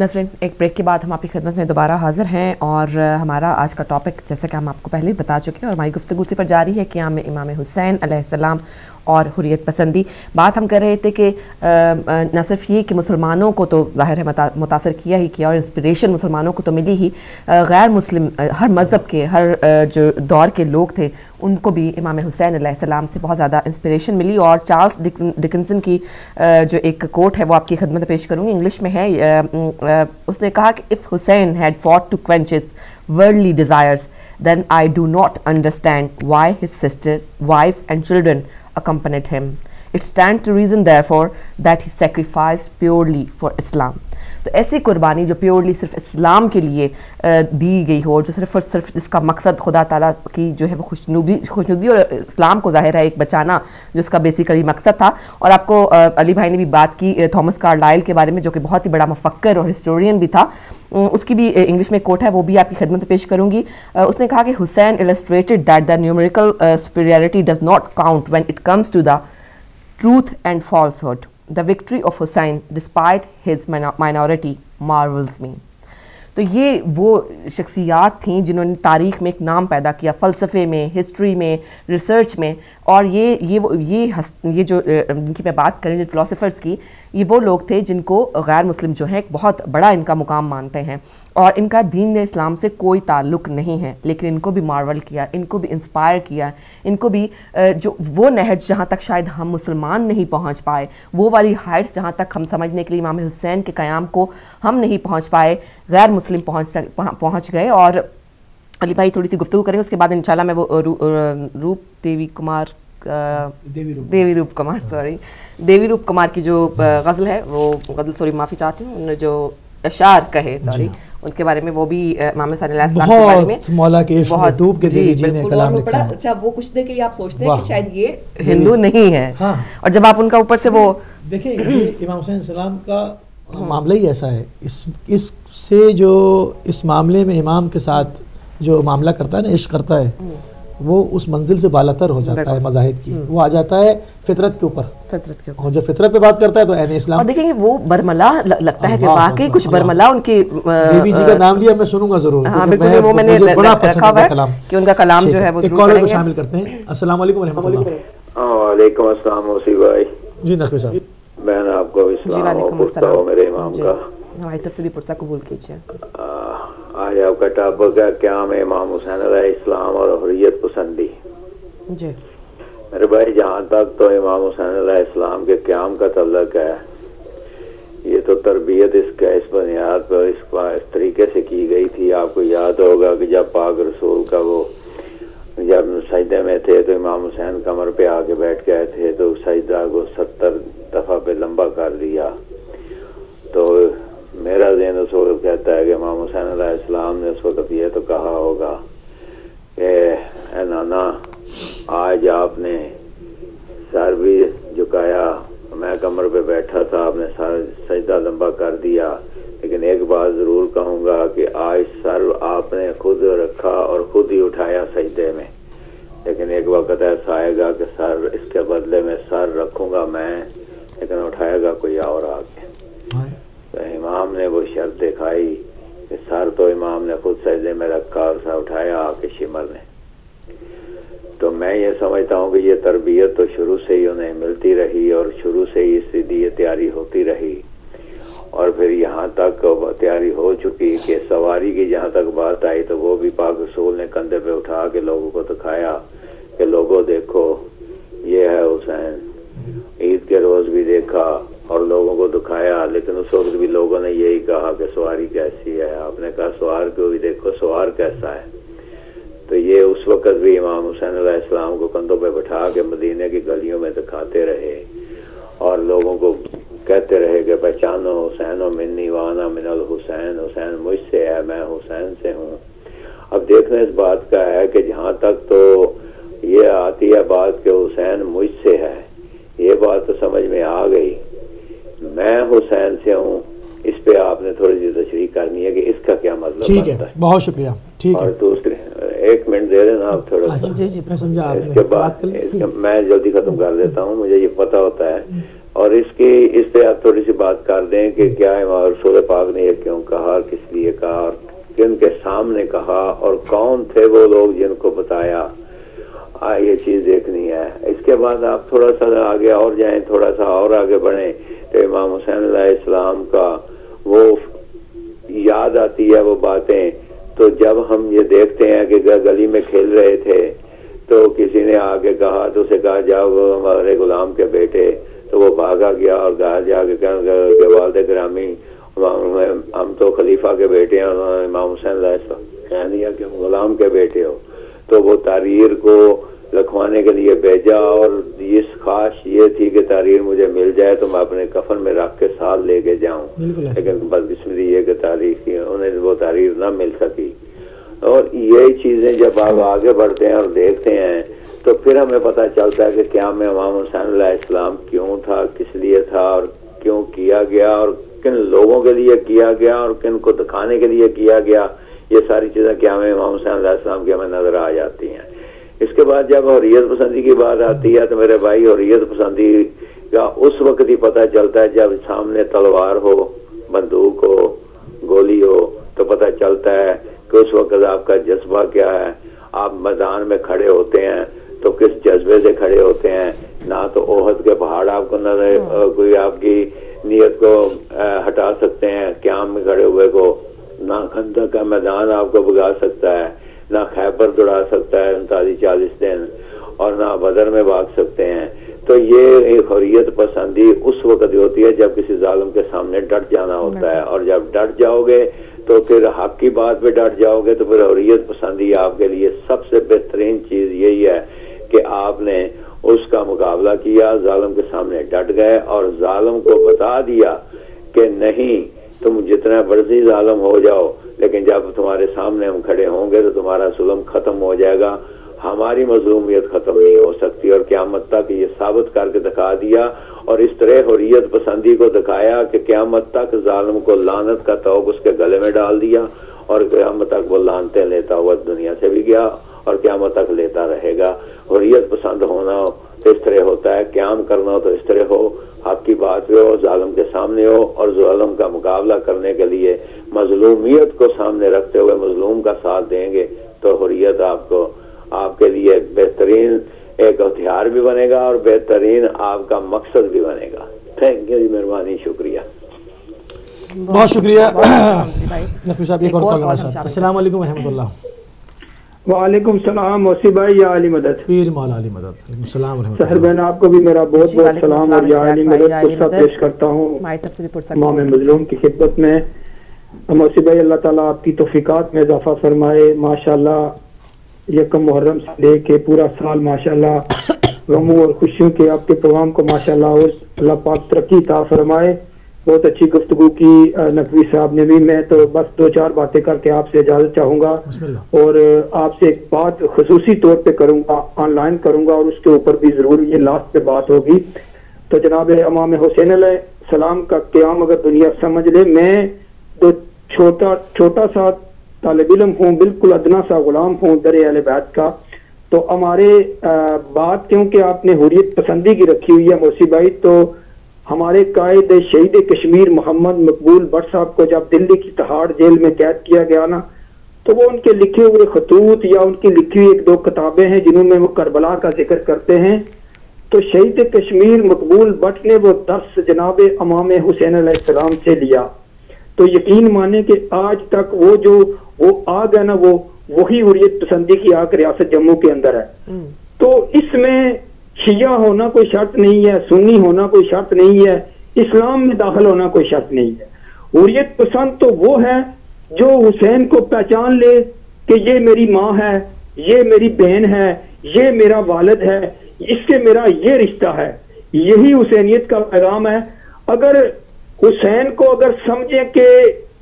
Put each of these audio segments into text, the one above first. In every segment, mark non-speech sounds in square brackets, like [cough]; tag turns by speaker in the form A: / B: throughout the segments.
A: نظرین ایک بریک کے بعد ہم آپ کی خدمت میں دوبارہ حاضر ہیں اور ہمارا آج کا ٹاپک، جیسا کہ ہم آپ کو پہلے بتا چکے ہیں اور ہماری گفتگو سے پر جاری ہے، قیام امام حسین علیہ السلام اور حریت پسندی۔ بات ہم کر رہے تھے کہ نہ صرف یہ کہ مسلمانوں کو تو ظاہر ہے متاثر کیا ہی کیا اور انسپریشن مسلمانوں کو تو ملی ہی۔ غیر مسلم ہر مذہب کے، ہر جو دور کے لوگ تھے، ان کو بھی امام حسین علیہ السلام سے بہت زیادہ انسپریشن ملی اور چارلس ڈکنسن کی جو ایک کوٹ ہے وہ آپ کی خدمت پیش کروں گی۔ انگلش میں ہے اس نے کہا کہ if Husain had fought to quench worldly desires then I do not understand why his sister wife and children accompanied him. It stands to reason therefore that he sacrificed purely for Islam. تو ایسی قربانی جو purely صرف اسلام کے لیے دی گئی ہو جو صرف اور صرف جس کا مقصد خدا تعالیٰ کی جو ہے وہ خوشنودی خوشنودی اور اسلام کو ظاہر ہے ایک بچانا، جو اس کا بیسیکلی مقصد تھا۔ اور آپ کو علی بھائی نے بھی بات کی تھامس کار لائل کے بارے میں، جو کہ بہت ہی بڑا مفکر اور ہسٹورین بھی تھا۔ اس کی بھی انگلش میں کوٹ ہے، وہ بھی آپ کی خدمت پیش کروں گی۔ اس نے کہا کہ Husain illustrated that the numerical superiority does not count when it comes to the truth and falsehood the victory of Husain despite his minority marvels me تو یہ وہ شخصیات تھیں جنہوں نے تاریخ میں ایک نام پیدا کیا، فلسفے میں ہسٹری میں ریسرچ میں، اور یہ یہ وہ، یہ یہ جو، ان کی میں بات کریں فلاسفرس کی یہ وہ لوگ تھے جن کو غیر مسلم جو ہیں ایک بہت بڑا ان کا مقام مانتے ہیں اور ان کا دین اسلام سے کوئی تعلق نہیں ہے، لیکن ان کو بھی مارول کیا، ان کو بھی انسپائر کیا، ان کو بھی جو وہ نہج جہاں تک شاید ہم مسلمان نہیں پہنچ پائے، وہ والی ہائٹس جہاں تک ہم سمجھنے کے لیے امام حسین کے قیام کو ہم نہیں پہنچ پائے، غیر مسلم پہنچ پہنچ گئے اور علی بھائی تھوڑی سی گفتگو کریں، اس کے بعد انشاءاللہ میں وہ روپ دیوی کمار دیوی روپ کمار۔ سوری دیوی روپ کمار کی جو غزل ہے وہ غزل سوری معافی چاہتی ہوں انہوں جو اشعار کہے سوری جی۔ ان کے بارے میں وہ بھی امام صلی اللہ علیہ وسلم کے بارے میں۔
B: مولا کے عشق میں ڈوب کے دیوی جی نے کلام
A: لکھا۔ اچھا وہ کچھ دے کے لیے آپ سوچتے ہیں کہ شاید یہ ہندو نہیں ہے۔ ہاں۔ اور جب آپ ان کا اوپر سے وہ
B: دیکھیں یہ [clears throat] امام حسین السلام کا معاملہ ہی ایسا ہے۔ اس اس سے جو اس معاملے میں امام کے ساتھ جو معاملہ کرتا ہے نا عشق کرتا ہے وہ اس منزل سے بالاتر ہو جاتا ہے مذاہب کی۔ وہ آ جاتا ہے فطرت کے اوپر۔ فطرت کے اوپر۔ جب فطرت پہ بات کرتا ہے تو این اسلام
A: اور دیکھیں گے وہ برملا لگتا ہے کہ واقعی کچھ برملا ان کی
B: بی جی کا نام لیا میں سنوں گا ضرور
A: ہاں بالکل وہ میں نے رکھا ہوا ہے کہ ان کا کلام جو ہے وہ
B: ایک کالر کو شامل کرتے ہیں۔ السلام علیکم ورحمۃ
C: اللہ۔ وعلیکم السلام۔ موسی بھائی۔
B: جی نقوی صاحب۔
C: میں نے آپ کو اسلام و میرے امام
A: جی۔
C: کا۔
A: ہماری طرف سے بھی پرسہ قبول کیجیے
C: آج آپ کا ٹاپک ہے قیام امام حسین علیہ السلام اور حریت پسندی۔
A: جی۔
C: میرے بھائی جہاں تک تو امام حسین علیہ السلام کے قیام کا تعلق ہے یہ تو تربیت اس کا اس بنیاد پر اس اس طریقے سے کی گئی تھی۔ آپ کو یاد ہوگا کہ جب پاک رسول کا وہ جب سجدے میں تھے تو امام حسین کمر پہ آ کے بیٹھ گئے تھے تو سجدہ کو ستر دفعہ پہ لمبا کر دیا میرا ذہن اس وقت کہتا ہے کہ امام حسین علیہ السلام نے اس وقت یہ تو کہا ہوگا کہ اے نانا، آج آپ نے سر بھی جھکایا، میں کمر پہ بیٹھا تھا، آپ نے سجدہ لمبا کر دیا لیکن ایک بات ضرور کہوں گا کہ آج سر آپ نے خود رکھا اور خود ہی اٹھایا سجدے میں لیکن ایک وقت ایسا آئے گا کہ سر اس کے بدلے میں سر رکھوں گا میں لیکن اٹھائے گا کوئی اور آگے تو امام نے وہ شرط دکھائی کہ سر تو امام نے خود سجدے میں رکھا اور سر اٹھایا آ کے شمر نے تو میں یہ سمجھتا ہوں کہ یہ تربیت تو شروع سے ہی انہیں ملتی رہی اور شروع سے ہی اس لیے تیاری ہوتی رہی اور پھر یہاں تک تیاری ہو چکی کہ سواری کی جہاں تک بات آئی تو وہ بھی پاک رسول نے کندھے پہ اٹھا کے لوگوں کو دکھایا کہ لوگوں دیکھو یہ ہے حسین عید کے روز بھی دیکھا اور لوگوں کو دکھایا، لیکن اس وقت بھی لوگوں نے یہی کہا کہ سواری کیسی ہے۔ آپ نے کہا، سوار کو بھی دیکھو، سوار کیسا ہے۔ تو یہ اس وقت بھی امام حسین علیہ السلام کو کندھوں پہ بٹھا کے مدینہ کی گلیوں میں دکھاتے رہے اور لوگوں کو کہتے رہے کہ پہچانو حسین و منی، وانا من الحسین، حسین مجھ سے ہے، میں حسین سے ہوں۔ اب دیکھنا اس بات کا ہے کہ جہاں تک تو یہ آتی ہے بات کہ حسین مجھ سے ہے۔ یہ بات تو سمجھ میں آ گئی۔ میں حسین سے ہوں اس پہ آپ نے تھوڑی سی تشریح کرنی ہے کہ اس کا کیا مطلب
B: ٹھیک ہے بہت شکریہ۔ ٹھیک
C: اور دوسرے ایک منٹ دے دینا آپ تھوڑا سا۔
B: جی جی میں سمجھا
C: اس کے بعد میں جلدی ختم کر دیتا ہوں مجھے یہ پتا ہوتا ہے۔ اور اس کی اس پہ آپ تھوڑی سی بات کر دیں کہ کیا رسول پاک نے یہ کیوں کہا اور کس لیے کہا اور کن کے سامنے کہا اور کون تھے وہ لوگ جن کو بتایا۔ آ, یہ چیز دیکھنی ہے۔ اس کے بعد آپ تھوڑا سا آگے اور جائیں تھوڑا سا اور آگے بڑھیں تو امام حسین علیہ السلام کا وہ یاد آتی ہے وہ باتیں۔ تو جب ہم یہ دیکھتے ہیں کہ گلی میں کھیل رہے تھے تو کسی نے آگے کہا تو اسے کہا جاؤ ہمارے غلام کے بیٹے۔ تو وہ بھاگا گیا اور کہا جا کے کہ والد گرامی ہم تو خلیفہ کے بیٹے ہیں انہوں نے امام حسین علیہ السلام کہہ دیا کہ غلام کے بیٹے ہو۔ تو وہ تحریر کو لکھوانے کے لیے بھیجا اور اس خواہش یہ تھی کہ تحریر مجھے مل جائے تو میں اپنے کفن میں رکھ کے ساتھ لے کے جاؤں۔ لیکن بدقسمتی یہ کہ تاریخ کی انہیں وہ تحریر نہ مل سکی۔ اور یہی چیزیں جب آپ آگے بڑھتے ہیں اور دیکھتے ہیں تو پھر ہمیں پتہ چلتا ہے کہ کیا میں امام حسین علیہ السلام کیوں تھا کس لیے تھا اور کیوں کیا گیا اور کن لوگوں کے لیے کیا گیا اور کن کو دکھانے کے لیے کیا گیا۔ یہ ساری چیزیں کیا ہمیں امام حسین علیہ السلام کی ہمیں نظر آ جاتی ہیں۔ اس کے بعد جب حریت پسندی کی بات آتی ہے تو میرے بھائی حریت پسندی کا اس وقت ہی پتہ چلتا ہے جب سامنے تلوار ہو بندوق ہو گولی ہو تو پتہ چلتا ہے کہ اس وقت آپ کا جذبہ کیا ہے۔ آپ میدان میں کھڑے ہوتے ہیں تو کس جذبے سے کھڑے ہوتے ہیں؟ نہ تو اوہد کے پہاڑ آپ کو نظر کوئی آپ کی نیت کو ہٹا سکتے ہیں قیام میں کھڑے ہوئے کو۔ نہ خندق کا میدان آپ کو بگا سکتا ہے۔ نہ خیبر دوڑا سکتا ہے، انتالیس چالیس دن، اور نہ بدر میں بھاگ سکتے ہیں۔ تو یہ ایک حریت پسندی اس وقت ہوتی ہے جب کسی ظالم کے سامنے ڈٹ جانا ہوتا ہے۔ اور جب ڈٹ جاؤ گے تو پھر حق کی بات پہ ڈٹ جاؤ گے تو پھر حریت پسندی آپ کے لیے سب سے بہترین چیز یہی ہے کہ آپ نے اس کا مقابلہ کیا، ظالم کے سامنے ڈٹ گئے اور ظالم کو بتا دیا کہ نہیں، تم جتنا مرضی ظالم ہو جاؤ لیکن جب تمہارے سامنے ہم کھڑے ہوں گے تو تمہارا ظلم ختم ہو جائے گا۔ ہماری مظلومیت ختم نہیں ہو سکتی اور قیامت تک یہ ثابت کر کے دکھا دیا اور اس طرح حریت پسندی کو دکھایا کہ قیامت تک ظالم کو لانت کا توق اس کے گلے میں ڈال دیا اور قیامت تک وہ لانتے لیتا ہوا دنیا سے بھی گیا اور قیامت تک لیتا رہے گا۔ حریت پسند ہونا تو اس طرح ہوتا ہے، قیام کرنا ہو تو اس طرح ہو۔ حق کی بات پہ ہو ظالم کے سامنے ہو اور ظالم کا مقابلہ کرنے کے لیے مظلومیت کو سامنے رکھتے ہوئے مظلوم کا ساتھ دیں گے تو حریت آپ کو آپ کے لیے بہترین ایک ہتھیار بھی بنے گا اور بہترین آپ کا مقصد بھی بنے گا۔ تھینک یو جی مہربانی شکریہ۔
B: بہت شکریہ۔ نقوی صاحب ایک اور السلام علیکم ورحمۃ اللہ۔
D: وعلیکم السلام موسی بھائی یا علی مدد۔
B: پیر مولا علی مدد السلام ورحمۃ
D: سہر
B: اللہ
D: بہن آپ کو بھی میرا بہت
A: جی،
D: بہت سلام
A: السلام
D: اور یا علی مدد
A: مدد۔
D: پیش کرتا ہوں۔
A: دیجیے۔
D: مظلوم کی خدمت میں موسی بھائی اللہ تعالیٰ آپ کی توفیقات میں اضافہ فرمائے۔ ماشاءاللہ یکم محرم سے لے کے پورا سال ماشاءاللہ غموں اور خوشیوں کے آپ کے پروگرام کو ماشاءاللہ اور اللہ پاک ترقی عطا فرمائے۔ بہت اچھی گفتگو کی نقوی صاحب نے بھی۔ میں تو بس دو چار باتیں کر کے آپ سے اجازت چاہوں گا۔ اور آپ سے ایک بات خصوصی طور پہ کروں گا آن لائن کروں گا اور اس کے اوپر بھی ضرور یہ لاسٹ پہ بات ہوگی۔ تو جناب امام حسین علیہ السلام کا قیام اگر دنیا سمجھ لے میں تو چھوٹا چھوٹا سا طالب علم ہوں بالکل ادنا سا غلام ہوں در اہل بیت کا۔ تو ہمارے بات کیونکہ آپ نے حریت پسندی کی رکھی ہوئی ہے موسی بھائی تو ہمارے قائد شہید کشمیر محمد مقبول بٹ صاحب کو جب دلی کی تہاڑ جیل میں قید کیا گیا نا تو وہ ان کے لکھے ہوئے خطوط یا ان کی لکھی ہوئی ایک دو کتابیں ہیں جنہوں میں وہ کربلا کا ذکر کرتے ہیں۔ تو شہید کشمیر مقبول بٹ نے وہ درس جناب امام حسین علیہ السلام سے لیا۔ تو یقین مانے کہ آج تک وہ جو وہ آگ ہے نا وہ وہی حریت پسندی کی آگ ریاست جموں کے اندر ہے۔ تو اس میں شیعہ ہونا کوئی شرط نہیں ہے سنی ہونا کوئی شرط نہیں ہے اسلام میں داخل ہونا کوئی شرط نہیں ہے۔ حریت پسند تو وہ ہے جو حسین کو پہچان لے کہ یہ میری ماں ہے یہ میری بہن ہے یہ میرا والد ہے اس سے میرا یہ رشتہ ہے۔ یہی حسینیت کا پیغام ہے۔ اگر حسین کو اگر سمجھیں کہ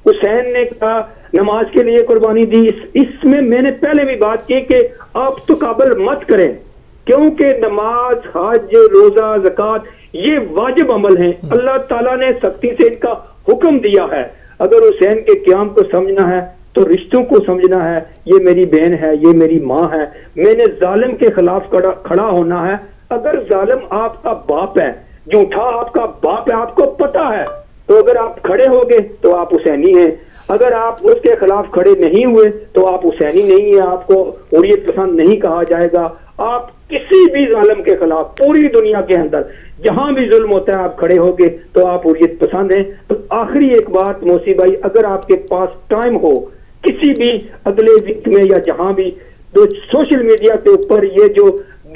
D: حسین نے کہا نماز کے لیے قربانی دی اس, اس میں میں نے پہلے بھی بات کی کہ آپ تو قابل مت کریں۔ کیونکہ نماز حج روزہ زکوٰۃ یہ واجب عمل ہیں۔ اللہ تعالیٰ نے سختی سے ان کا حکم دیا ہے۔ اگر حسین کے قیام کو سمجھنا ہے تو رشتوں کو سمجھنا ہے۔ یہ میری بہن ہے یہ میری ماں ہے۔ میں نے ظالم کے خلاف کھڑا ہونا ہے۔ اگر ظالم آپ کا باپ ہے جھوٹا آپ کا باپ ہے آپ کو پتا ہے۔ تو اگر آپ کھڑے ہو گے تو آپ حسینی ہیں۔ اگر آپ اس کے خلاف کھڑے نہیں ہوئے تو آپ حسینی نہیں ہیں۔ آپ کو حریت پسند نہیں کہا جائے گا۔ آپ کسی بھی ظالم کے خلاف پوری دنیا کے اندر جہاں بھی ظلم ہوتا ہے آپ کھڑے ہوگے تو آپ حریت پسند ہیں۔ تو آخری ایک بات موسی بھائی، اگر آپ کے پاس ٹائم ہو کسی بھی اگلے وقت میں یا جہاں بھی، تو سوشل میڈیا کے اوپر یہ جو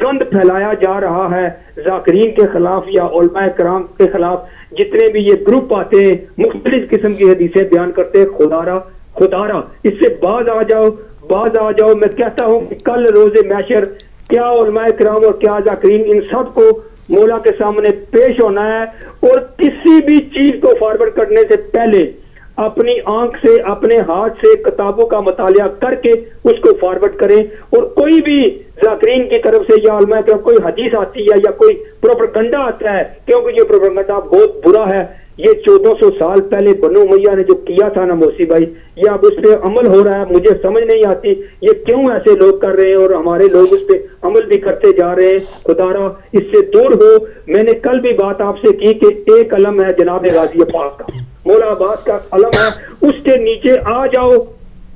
D: گند پھیلایا جا رہا ہے ذاکرین کے خلاف یا علماء کرام کے خلاف، جتنے بھی یہ گروپ آتے ہیں، مختلف قسم کی حدیثیں بیان کرتے ہیں خدارا خدارا اس سے باز آ جاؤ، باز آ جاؤ۔ میں کہتا ہوں کہ کل روز میشر کیا علماء کرام اور کیا ذاکرین ان سب کو مولا کے سامنے پیش ہونا ہے اور کسی بھی چیز کو فارورڈ کرنے سے پہلے اپنی آنکھ سے، اپنے ہاتھ سے کتابوں کا مطالعہ کر کے اس کو فارورڈ کریں اور کوئی بھی ذاکرین کی طرف سے یا علماء طرف کوئی حدیث آتی ہے یا کوئی پروپرگنڈا آتا ہے، کیونکہ یہ پروپرگنڈا بہت برا ہے یہ چودہ سو سال پہلے بنو میاں نے جو کیا تھا نا موسی بھائی، یہ اب اس پہ عمل ہو رہا ہے، مجھے سمجھ نہیں آتی یہ کیوں ایسے لوگ کر رہے ہیں اور ہمارے لوگ اس پہ عمل بھی کرتے جا رہے ہیں۔ خدارا اس سے دور ہو۔ میں نے کل بھی بات آپ سے کی کہ ایک علم ہے جناب غازی پاک کا۔ مولا عباس کا علم ہے، اس کے نیچے آ جاؤ۔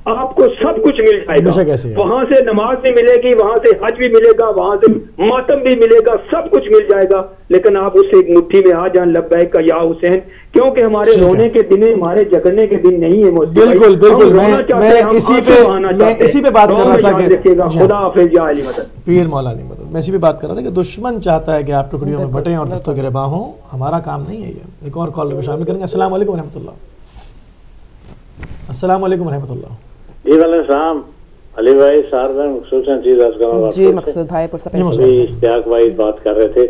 D: آپ کو سب کچھ مل جائے؟ گا وہاں سے نماز بھی ملے گی وہاں سے حج بھی ملے گا وہاں سے ماتم بھی ملے گا سب کچھ مل جائے گا لیکن آپ اس ایک مٹھی میں آ جان لبیک کا یا حسین کیونکہ ہمارے۔ رونے کے دن ہمارے جگڑنے کے دن نہیں ہے۔
B: بالکل، بالکل، میں- میں اسی پہ- میں۔ اسی پہ بات کر رہا تھا کہ- جی ہاں۔
D: خدا حافظ یا علی مدد
B: پیر مولا نہیں مدد میں اسی بھی بات کر رہا تھا کہ دشمن چاہتا ہے کہ آپ ٹکڑیوں میں بٹیں اور دستوں گربا ہوں ہمارا کام نہیں ہے یہ ایک اور کال کو شامل کریں گے السلام علیکم ورحمۃ اللہ السلام علیکم ورحمۃ اللہ
E: جی وعلیکم السلام علی بھائی سار میں خصوصاً چیز
A: جی مقصود بھائی پر
B: جی، مقصود۔
E: ابھی اشتیاق بھائی بات کر رہے تھے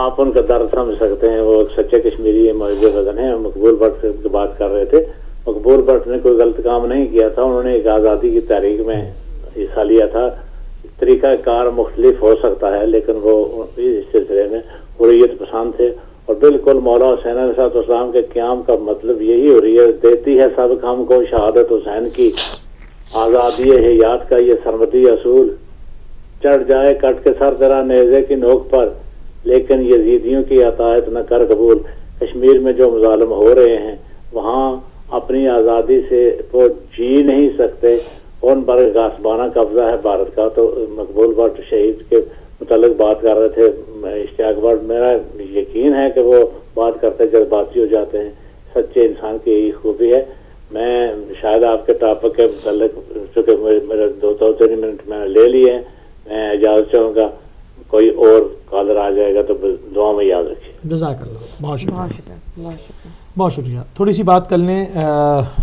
E: آپ ان کا درد سمجھ سکتے ہیں وہ سچے کشمیری معجزہ وزن ہے مقبول بٹ سے بات کر رہے تھے مقبول بٹ نے کوئی غلط کام نہیں کیا تھا انہوں نے ایک آزادی کی تاریخ میں حصہ لیا تھا طریقہ کار مختلف ہو سکتا ہے لیکن وہ اس سلسلے میں حریت پسند تھے اور بالکل مولا حسین علیہ صاحب اسلام کے قیام کا مطلب یہی ہو رہی ہے، دیتی ہے سب ہم کو شہادت حسین کی۔ آزادی حیات کا یہ سرمدی اصول۔ چڑھ جائے کٹ کے سر تیرا نیزے کی نوک پر، لیکن یزیدیوں کی عطایت نہ کر قبول۔ کشمیر میں جو مظالم ہو رہے ہیں، وہاں اپنی آزادی سے وہ جی نہیں سکتے۔ ان پر غاسبانہ قبضہ ہے، بھارت کا تو مقبول بٹ شہید کے متعلق بات کر رہے تھے اشتیاق بٹ میرا یقین ہے کہ وہ بات کرتے جذباتی ہو جاتے ہیں۔ سچے انسان کی یہی خوبی ہے۔ میں شاید آپ کے ٹاپک کے متعلق، چونکہ میرے- دو دو تین منٹ میں نے لے لیے ہیں، میں اجازت چاہوں گا، کوئی اور کالر آ جائے گا تو دعا میں یاد رکھیے۔
B: جزاک اللہ بہت شکریہ
A: بہت شکریہ۔ بہت
B: تھوڑی سی بات کر لیں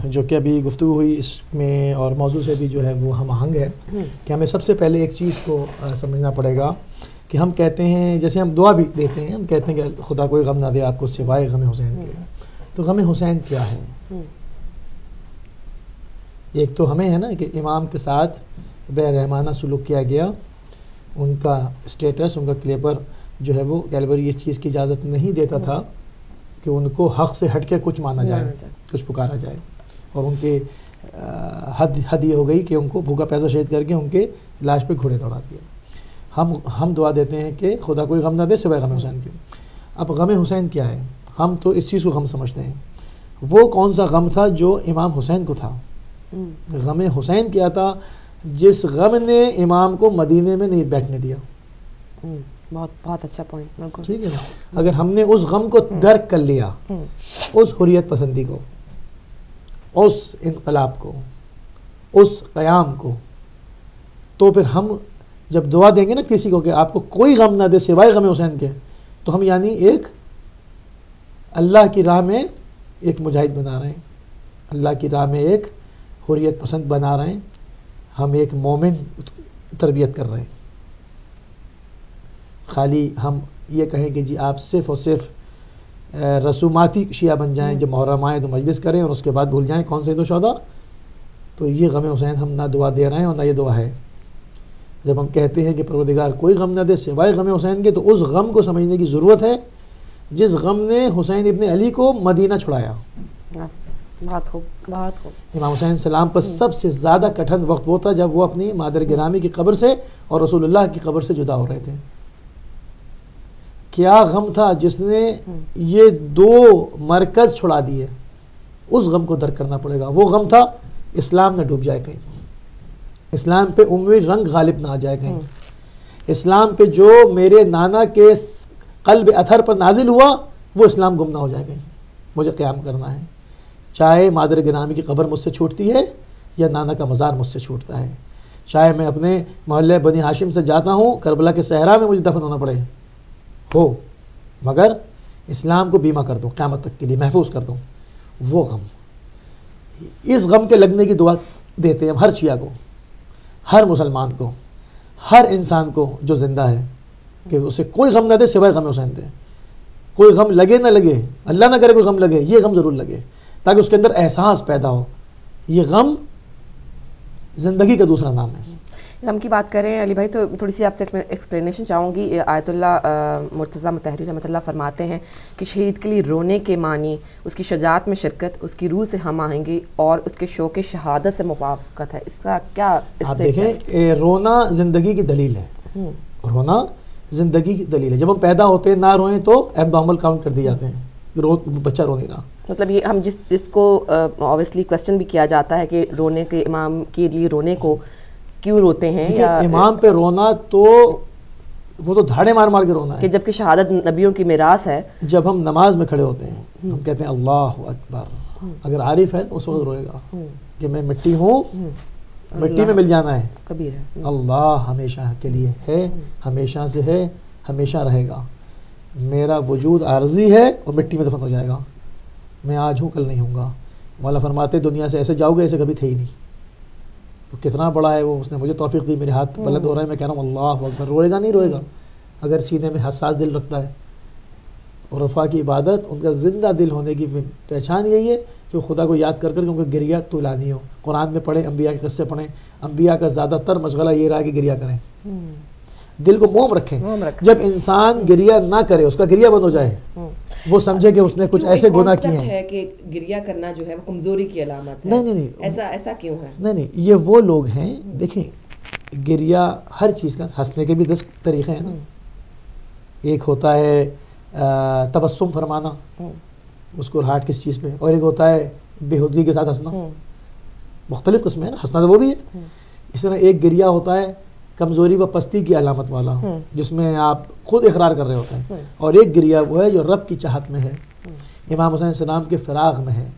B: جو کہ ابھی گفتگو ہوئی اس میں اور موضوع سے بھی جو ہے وہ ہم آہنگ ہے کہ ہمیں سب سے پہلے ایک چیز کو سمجھنا پڑے گا کہ ہم کہتے ہیں جیسے ہم دعا بھی دیتے ہیں ہم کہتے ہیں کہ خدا کوئی غم نہ دے آپ کو سوائے غم حسین کے۔ تو غم حسین کیا ہے؟ ایک تو ہمیں ہے نا کہ امام کے ساتھ بے رحمانہ سلوک کیا گیا ان کا اسٹیٹس ان کا کلیپر جو ہے وہ کیلبری اس چیز کی اجازت نہیں دیتا تھا کہ ان کو حق سے ہٹ کے کچھ مانا جائے۔ کچھ پکارا جائے۔ اور ان کے حد حد یہ ہو گئی کہ ان کو بھوکا پیسہ شہید کر کے ان کے لاش پہ گھوڑے دوڑا دیا۔ ہم ہم دعا دیتے ہیں کہ خدا کوئی غم نہ دے سوائے غم حسین کے۔ اب غم حسین کیا ہے؟ ہم تو اس چیز کو غم سمجھتے ہیں۔ وہ کون سا غم تھا جو امام حسین کو تھا؟ غم حسین کیا تھا؟ جس غم نے امام کو مدینے میں نہیں بیٹھنے دیا۔
A: بہت بہت اچھا پوائنٹ بالکل۔
B: ٹھیک ہے نا؟ اگر ہم نے اس غم کو درک کر لیا اس حریت پسندی کو اس انقلاب کو اس قیام کو تو پھر ہم جب دعا دیں گے نا کسی کو کہ آپ کو کوئی غم نہ دے سوائے غم حسین کے تو ہم یعنی ایک اللہ کی راہ میں ایک مجاہد بنا رہے ہیں۔ اللہ کی راہ میں ایک حریت پسند بنا رہے ہیں۔ ہم ایک مومن تربیت کر رہے ہیں۔ خالی ہم یہ کہیں کہ جی آپ صرف اور صرف رسوماتی شیعہ بن جائیں جب محرم آئیں تو مجلس کریں اور اس کے بعد بھول جائیں کون سے دو شہدا تو یہ غم حسین ہم نہ دعا دے رہے ہیں اور نہ یہ دعا ہے۔ جب ہم کہتے ہیں کہ پروردگار کوئی غم نہ دے سوائے غم حسین کے تو اس غم کو سمجھنے کی ضرورت ہے جس غم نے حسین ابن علی کو مدینہ چھڑایا۔
A: بہت خوب بہت خوب۔
B: امام حسین السلام پر سب سے زیادہ کٹھن وقت وہ تھا جب وہ اپنی مادر گرامی کی قبر سے اور رسول اللہ کی قبر سے جدا ہو رہے تھے۔ کیا غم تھا جس نے یہ دو مرکز چھڑا دیے؟ اس غم کو درک کرنا پڑے گا۔ وہ غم تھا اسلام نہ ڈوب جائے کہیں۔ اسلام پہ عموی رنگ غالب نہ آ جائے کہیں۔ اسلام پہ جو میرے نانا کے قلب اتھر پر نازل ہوا، وہ اسلام گم نہ ہو جائے کہیں۔ مجھے قیام کرنا ہے۔ چاہے مادر گرامی کی قبر مجھ سے چھوٹتی ہے یا نانا کا مزار مجھ سے چھوٹتا ہے۔ چاہے میں اپنے محلے بنی ہاشم سے جاتا ہوں، کربلا کے صحرا میں مجھے دفن ہونا پڑے۔ ہو، مگر اسلام کو بیمہ کر دوں، قیامت تک کے لیے محفوظ کر دوں۔ وہ غم۔ اس غم کے لگنے کی دعا دیتے ہیں ہر چیا کو، ہر مسلمان کو، ہر انسان کو جو زندہ ہے، کہ اسے کوئی غم نہ دے سوائے غم حسین دے۔ کوئی غم لگے نہ لگے، اللہ نہ کرے کوئی غم لگے، یہ غم ضرور لگے، تاکہ اس کے اندر احساس پیدا ہو۔ یہ غم زندگی کا دوسرا نام ہے۔
A: غم کی بات کریں علی بھائی تو تھوڑی سی آپ سے ایکسپلینیشن چاہوں گی۔ آیت اللہ مرتضی متحری رحمۃ اللہ فرماتے ہیں کہ شہید کے لیے رونے کے معنی اس کی شجاعت میں شرکت اس کی روح سے ہم آہنگی اور اس کے شوق شہادت سے موافقت ہے۔ اس کا کیا
B: آپ دیکھیں رونا زندگی کی دلیل ہے۔ رونا زندگی کی دلیل ہے۔ جب ہم پیدا ہوتے ہیں نہ روئیں تو ایب نارمل کاؤنٹ کر دی جاتے ہیں۔ رو بچہ رو نہیں رہا۔
A: مطلب یہ ہم جس جس کو اوبیسلی کوشچن بھی کیا جاتا ہے کہ رونے کے امام کے لیے رونے کو کیوں روتے ہیں
B: یا امام پہ رونا تو وہ تو دھاڑے مار مار کے رونا ہے۔
A: کہ جبکہ شہادت نبیوں کی میراث ہے۔
B: جب ہم نماز میں کھڑے ہوتے ہیں ہم کہتے ہیں اللہ اکبر۔ اگر عارف ہے اس وقت روئے گا۔ کہ میں مٹی ہوں مٹی میں مل جانا ہے۔
A: کبیر ہے۔
B: اللہ ہمیشہ کے لیے ہے ہمیشہ سے ہے ہمیشہ رہے گا۔ میرا وجود عارضی ہے اور مٹی میں دفن ہو جائے گا۔ میں آج ہوں کل نہیں ہوں گا۔ مولا فرماتے دنیا سے ایسے جاؤ گے ایسے کبھی تھے ہی نہیں۔ وہ کتنا بڑا ہے وہ اس نے مجھے توفیق دی، میرے ہاتھ بلند ہو رہا ہے، میں کہہ رہا ہوں، اللہ اکبر۔ روئے گا، نہیں روئے گا؟ اگر سینے میں حساس دل رکھتا ہے اور رفا کی عبادت، ان کا زندہ دل ہونے کی پہچان یہی ہے کہ وہ خدا کو یاد کر کر کے ان کو گریا تو لانی ہو۔ قرآن میں پڑھیں، انبیاء کے قصے پڑھیں۔ انبیاء کا زیادہ تر مشغلہ یہ رہا کہ گریا کریں۔ دل کو موم رکھیں۔ جب انسان گریا نہ کرے اس کا گریا بند ہو جائے وہ سمجھے کہ اس نے کچھ ایسے گناہ کیے ہیں۔
A: کہ گریا کرنا جو ہے وہ کمزوری کی علامت
B: نہیں نہیں نہیں۔
A: ایسا ایسا کیوں ہے؟
B: نہیں نہیں یہ وہ لوگ ہیں دیکھیں گریا ہر چیز کا ہنسنے کے بھی دس طریقے ہیں نا۔ ایک ہوتا ہے تبسم فرمانا۔ مسکراہٹ کس چیز پہ؟ اور ایک ہوتا ہے بےحودگی کے ساتھ ہنسنا۔ مختلف قسمیں ہیں نا ہنسنا تو وہ بھی ہے۔ اس طرح ایک گریا ہوتا ہے کمزوری و پستی کی علامت والا جس میں آپ خود اقرار کر رہے ہوتے ہیں۔ اور ایک گریا وہ ہے جو رب کی چاہت میں ہے۔ امام حسین السلام کے فراغ میں ہے۔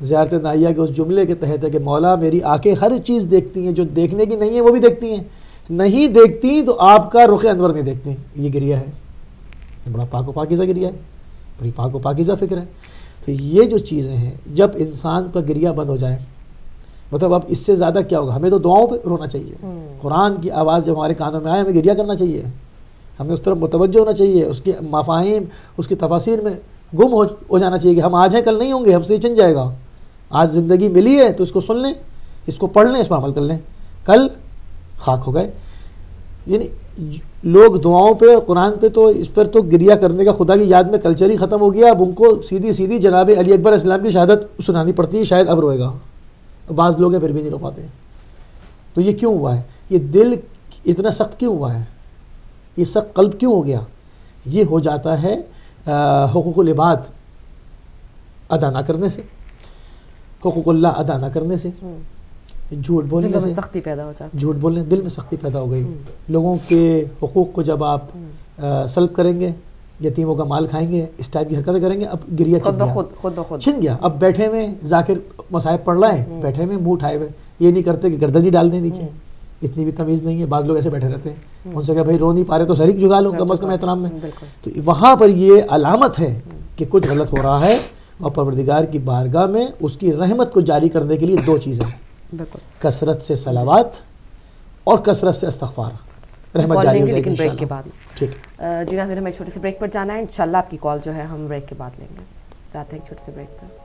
B: زیارت نائیہ کے اس جملے کے تحت ہے کہ مولا میری آنکھیں ہر چیز دیکھتی ہیں جو دیکھنے کی نہیں ہے وہ بھی دیکھتی ہیں۔ نہیں دیکھتی تو آپ کا رخ انور نہیں دیکھتی۔ یہ گریا ہے۔ بڑا پاک و پاکیزہ گریا ہے۔ بڑی پاک و پاکیزہ فکر ہے۔ تو یہ جو چیزیں ہیں جب انسان کا گریا بند ہو جائے مطلب اب اس سے زیادہ کیا ہوگا؟ ہمیں تو دعاؤں پہ رونا چاہیے۔ قرآن کی آواز جب ہمارے کانوں میں آئے ہمیں گریا کرنا چاہیے۔ ہمیں اس طرف متوجہ ہونا چاہیے اس کی مفاہیم اس کی تفاصیر میں گم ہو جانا چاہیے کہ ہم آج ہیں کل نہیں ہوں گے ہم سے چن جائے گا۔ آج زندگی ملی ہے تو اس کو سن لیں اس کو پڑھ لیں اس پر عمل کر لیں۔ کل خاک ہو گئے۔ یعنی لوگ دعاؤں پہ قرآن پہ تو اس پر تو گریا کرنے کا خدا کی یاد میں کلچر ہی ختم ہو گیا۔ اب ان کو سیدھی سیدھی جناب علی اکبر اسلام کی شہادت سنانی پڑتی ہے شاید اب روئے گا۔ بعض لوگ ہیں پھر بھی نہیں رو پاتے تو یہ کیوں ہوا ہے؟ یہ دل اتنا سخت کیوں ہوا ہے؟ یہ سخت قلب کیوں ہو گیا؟ یہ ہو جاتا ہے حقوق العباد ادا نہ کرنے سے۔ حقوق اللہ ادا نہ کرنے سے۔ جھوٹ بولنے سے۔
A: سختی پیدا ہو جاتی۔
B: جھوٹ بولنے دل میں سختی پیدا ہو گئی۔ لوگوں کے حقوق کو جب آپ سلب کریں گے یتیموں کا مال کھائیں گے اس ٹائپ کی حرکتیں کریں گے اب گریا
A: خود بخود خود بخود۔
B: چھن گیا۔ اب بیٹھے میں ذاکر مصاحب پڑھ رہا ہے بیٹھے میں منہ اٹھائے ہوئے۔ یہ نہیں کرتے کہ گردن ہی ڈال دیں نیچے۔ اتنی بھی تمیز نہیں ہے۔ بعض لوگ ایسے بیٹھے رہتے ہیں۔ ان سے کہ بھائی رو نہیں پا رہے تو شریک جگا لوں کم از کم احترام میں۔ تو وہاں پر یہ علامت ہے کہ کچھ غلط ہو رہا ہے اور پروردگار کی بارگاہ میں اس کی رحمت کو جاری کرنے کے لیے دو چیزیں کثرت سے سلاوات اور کثرت سے استغفار۔
A: رحمت جاری ہو گی بریک کے بعد جی ناظرین ہمیں چھوٹے سے بریک پر جانا ہے۔ انشاءاللہ آپ کی کال جو ہے ہم بریک کے بعد لیں گے۔ جاتے ہیں چھوٹے سے بریک پر۔